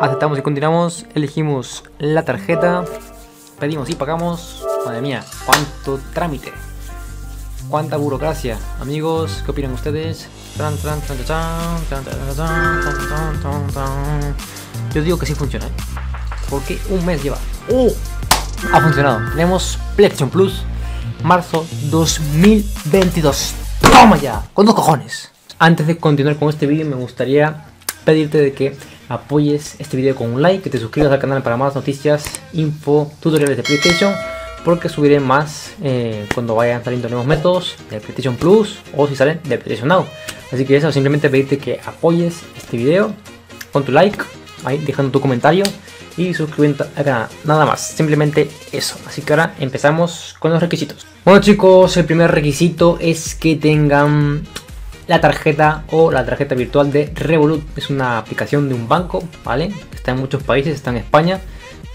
Aceptamos y continuamos. Elegimos la tarjeta. Pedimos y pagamos. Madre mía, cuánto trámite. Cuánta burocracia. Amigos, ¿qué opinan ustedes? Yo digo que sí funciona. ¿eh? Porque un mes lleva. ¡Oh! Ha funcionado. Tenemos PlayStation Plus. Marzo 2022. ¡Toma ya! Con dos cojones. Antes de continuar con este vídeo me gustaría pedirte de que apoyes este vídeo con un like, que te suscribas al canal para más noticias, info, tutoriales de PlayStation, porque subiré más eh, cuando vayan saliendo nuevos métodos de PlayStation Plus o si salen de PlayStation Now. Así que eso, simplemente pedirte que apoyes este video con tu like, ahí dejando tu comentario y suscribiendo al canal. Nada más, simplemente eso. Así que ahora empezamos con los requisitos. Bueno chicos, el primer requisito es que tengan la tarjeta o la tarjeta virtual de Revolut. Es una aplicación de un banco, ¿vale? Está en muchos países, está en España,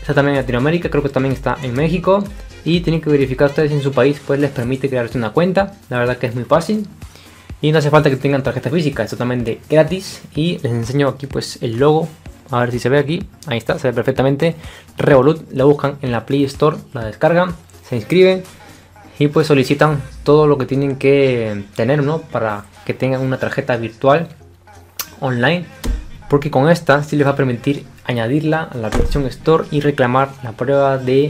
está también en Latinoamérica, creo que también está en México. Y tienen que verificar ustedes en su país, pues les permite crearse una cuenta. La verdad que es muy fácil. Y no hace falta que tengan tarjeta física, es totalmente gratis. Y les enseño aquí pues el logo. A ver si se ve aquí. Ahí está, se ve perfectamente. Revolut, la buscan en la Play Store, la descargan, se inscriben y pues solicitan todo lo que tienen que tener ¿no? para que tengan una tarjeta virtual online porque con esta sí les va a permitir añadirla a la PlayStation Store y reclamar la prueba de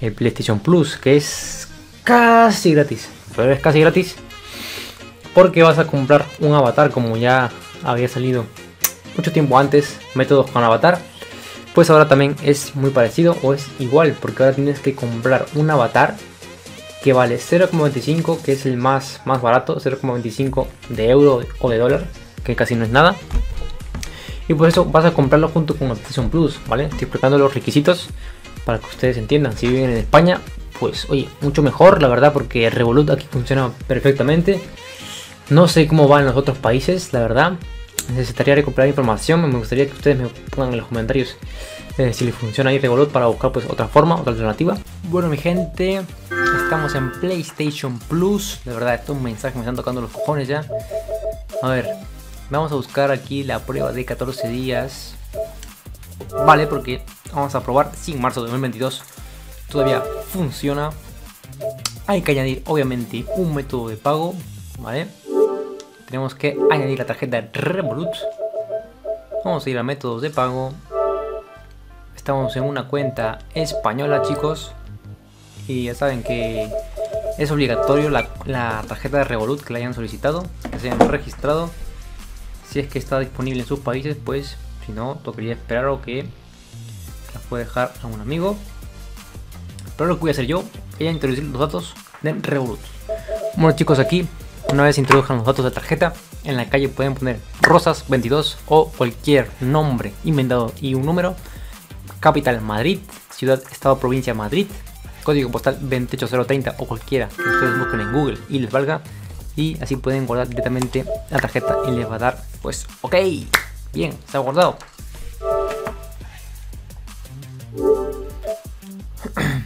el PlayStation Plus que es casi gratis pero es casi gratis porque vas a comprar un avatar como ya había salido mucho tiempo antes métodos con avatar pues ahora también es muy parecido o es igual porque ahora tienes que comprar un avatar que vale 0,25 que es el más, más barato 0,25 de euro o de dólar que casi no es nada. Y por eso vas a comprarlo junto con PlayStation Plus vale estoy explicando los requisitos para que ustedes entiendan. Si viven en España pues oye mucho mejor la verdad porque Revolut aquí funciona perfectamente. No sé cómo va en los otros países la verdad. Necesitaría recuperar información me gustaría que ustedes me pongan en los comentarios eh, si les funciona ahí Revolut para buscar pues otra forma otra alternativa. Bueno mi gente Estamos en PlayStation Plus. De verdad, estos mensajes me están tocando los cojones ya. A ver, vamos a buscar aquí la prueba de 14 días. Vale, porque vamos a probar si en marzo de 2022 todavía funciona. Hay que añadir, obviamente, un método de pago. Vale, tenemos que añadir la tarjeta Revolut. Vamos a ir a métodos de pago. Estamos en una cuenta española, chicos y ya saben que es obligatorio la, tarjeta de Revolut que la hayan solicitado, que se hayan registrado. Si es que está disponible en sus países, pues si no, tocaría esperar o que la puede dejar a un amigo. Pero lo que voy a hacer yo es introducir los datos de Revolut. Bueno chicos, aquí una vez introduzcan los datos de tarjeta, en la calle pueden poner Rosas 22 o cualquier nombre inventado y un número. Capital Madrid, ciudad, estado, provincia Madrid, código postal 28030 o cualquiera que ustedes busquen en Google y les valga. Y así pueden guardar directamente la tarjeta y les va a dar, pues, ok, bien, se ha guardado.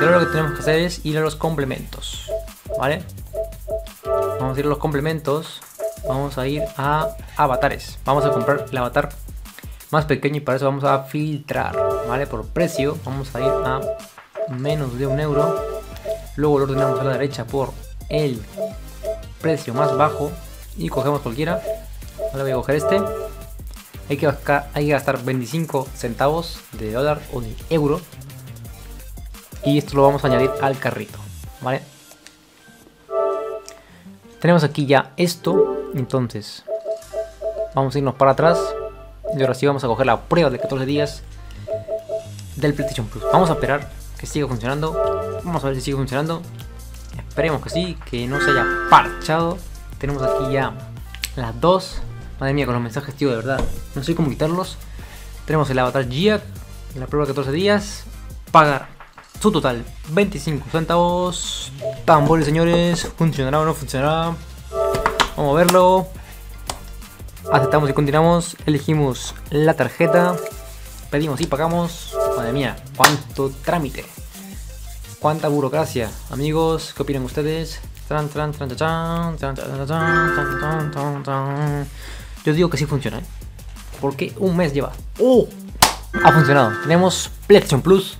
ahora lo que tenemos que hacer es ir a los complementos, ¿vale? Vamos a ir a los complementos, vamos a ir a avatares, vamos a comprar el avatar más pequeño y para eso vamos a filtrar, ¿vale? Por precio, vamos a ir a menos de un euro. Luego lo ordenamos a la derecha por el precio más bajo y cogemos cualquiera. Ahora voy a coger este. Hay que, hay que gastar 25 centavos de dólar o de euro. Y esto lo vamos a añadir al carrito. ¿Vale? Tenemos aquí ya esto. Entonces, vamos a irnos para atrás. Y ahora sí vamos a coger la prueba de 14 días del PlayStation Plus. Vamos a esperar que siga funcionando. Vamos a ver si sigue funcionando. Esperemos que sí, que no se haya parchado. Tenemos aquí ya las dos. Madre mía, con los mensajes, tío, de verdad. No sé cómo quitarlos. Tenemos el avatar Gia, la prueba de 14 días. Pagar su total 25 centavos. Tambores, señores. ¿Funcionará o no funcionará? Vamos a verlo. Aceptamos y continuamos. Elegimos la tarjeta. Pedimos y pagamos. Madre mía, cuánto trámite. Cuánta burocracia. Amigos, ¿qué opinan ustedes? Yo digo que sí funciona, ¿eh? Porque un mes lleva. ¡Oh! ha funcionado. Tenemos PlayStation Plus,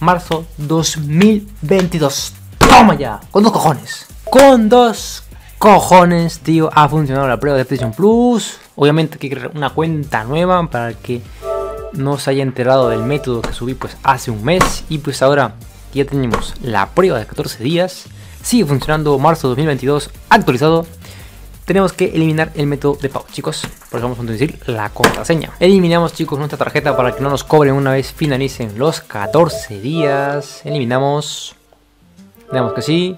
marzo 2022. ¡Toma ya! Con dos cojones. Con dos cojones, tío. Ha funcionado la prueba de PlayStation Plus. Obviamente hay que crear una cuenta nueva para que no se haya enterado del método que subí pues hace un mes. Y pues ahora ya tenemos la prueba de 14 días. Sigue funcionando marzo 2022 actualizado tenemos que eliminar el método de pago, chicos. Por eso vamos a decir la contraseña. Eliminamos, chicos, nuestra tarjeta para que no nos cobren una vez finalicen los 14 días. Eliminamos. Veamos que sí.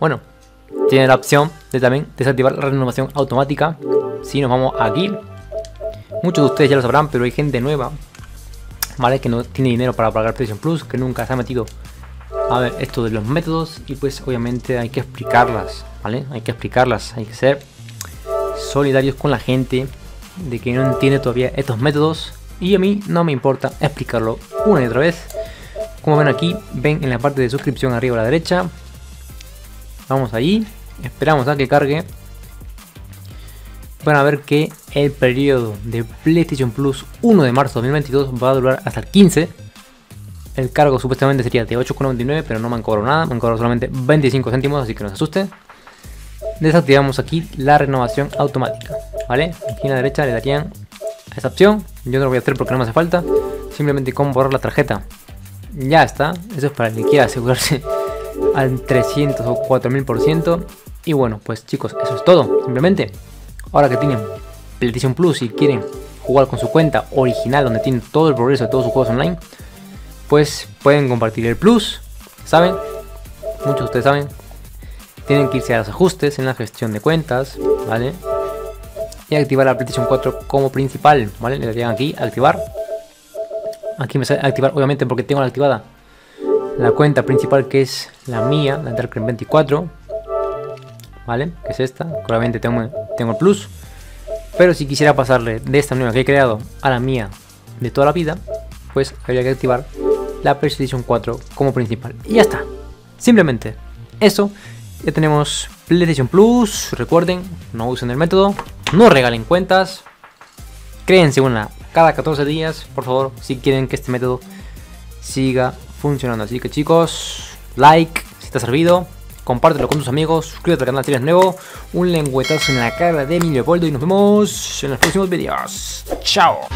Bueno, tiene la opción de también desactivar la renovación automática. Si nos vamos aquí. Muchos de ustedes ya lo sabrán, pero hay gente nueva. ¿Vale? Que no tiene dinero para pagar PlayStation Plus, que nunca se ha metido a ver esto de los métodos y pues obviamente hay que explicarlas, ¿vale? Hay que explicarlas, hay que ser solidarios con la gente de que no entiende todavía estos métodos y a mí no me importa explicarlo una y otra vez. Como ven aquí, ven en la parte de suscripción arriba a la derecha. Vamos ahí, esperamos a que cargue. Van a ver que el periodo de PlayStation Plus 1 de marzo de 2022 va a durar hasta el 15. El cargo supuestamente sería de 8,99, pero no me han cobrado nada, me han cobrado solamente 25 céntimos, así que no se asuste. Desactivamos aquí la renovación automática, ¿vale? Aquí en la derecha le darían a esa opción, yo no lo voy a hacer porque no me hace falta, simplemente con borrar la tarjeta, ya está, eso es para el que quiera asegurarse al 300 o 4000%, y bueno, pues chicos, eso es todo, simplemente, ahora que tienen PlayStation Plus y quieren jugar con su cuenta original donde tienen todo el progreso de todos sus juegos online, pues pueden compartir el Plus, ¿saben? Muchos de ustedes saben, tienen que irse a los ajustes en la gestión de cuentas, ¿vale? Y activar la PlayStation 4 como principal, ¿vale? Le darían aquí, activar. Aquí me sale activar, obviamente, porque tengo la activada la cuenta principal que es la mía, la Darkren 24, ¿vale? Que es esta, obviamente tengo, tengo el plus. Pero si quisiera pasarle de esta nueva que he creado a la mía de toda la vida, pues habría que activar la PlayStation 4 como principal. Y ya está. Simplemente eso. Ya tenemos PlayStation Plus. Recuerden, no usen el método. No regalen cuentas. Créense una cada 14 días, por favor, si quieren que este método siga funcionando. Así que chicos, like si te ha servido. Compártelo con tus amigos. Suscríbete al canal si eres nuevo. Un lengüetazo en la cara de mi Leopoldo. Y nos vemos en los próximos vídeos. Chao.